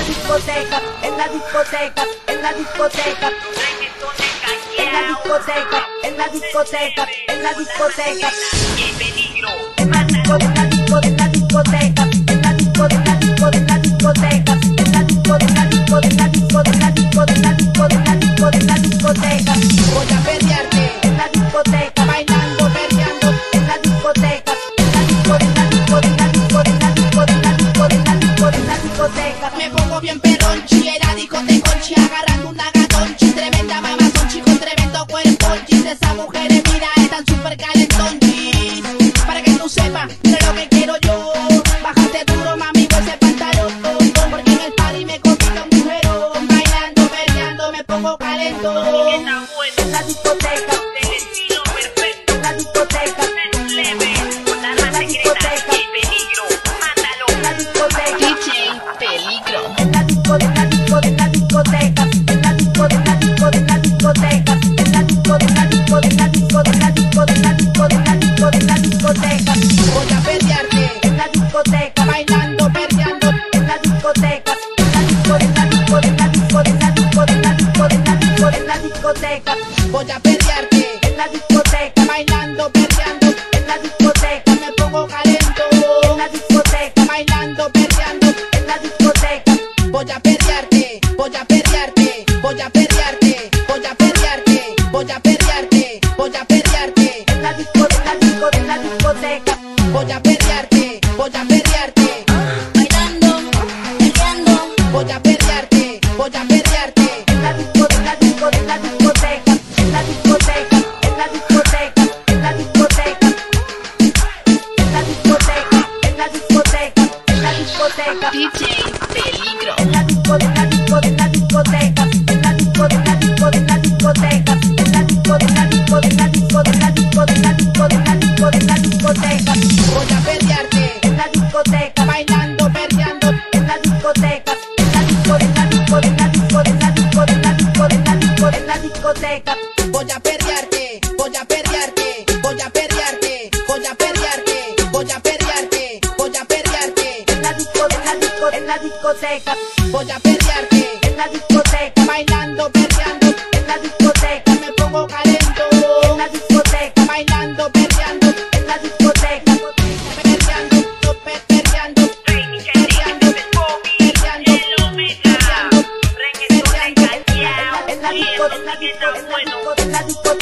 la discoteca, en la discoteca, en la discoteca. En la discoteca, en la discoteca, en la discoteca. En la discoteca, en la discoteca, en la discoteca, en la discoteca, en la discoteca, en la discoteca, en la discoteca, en la discoteca, en la discoteca. Voy a perrearte discoteca. Me pongo bien perronchi, era discoteconchi, agarrando una gatonchi, tremenda mamazonchi con tremendo cuerponchi. De esas mujeres, mira, están súper calentonchis. Para que tú sepas, mira lo que quiero yo. Bájate duro, mami, con ese pantalón. Porque en el party me complica un mujerón. Bailando, perreando, me pongo calentón. En la discoteca, Voy a perrearte En la discoteca, bailando, perreando. Voy a perrearte, voy a perrearte, voy a perrearte, voy a perrearte, voy a perrearte, voy a perrearte, En la discoteca, discoteca, en la discoteca, voy a perrearte, voy a perrearte, bailando, perreando, voy a perrearte, voy a perrearte, en la discoteca, discoteca, discoteca, en la discoteca, en la discoteca, en la discoteca, en la discoteca, en la discoteca, en la discoteca, DJ Voy a perrearte, voy a pelearte. En la discoteca, bailando, perreando. En la discoteca, me pongo calento. En la discoteca, bailando, perreando. En la discoteca, perreando, perreando. Perreando, perreando, perreando. En la discoteca, en la discoteca.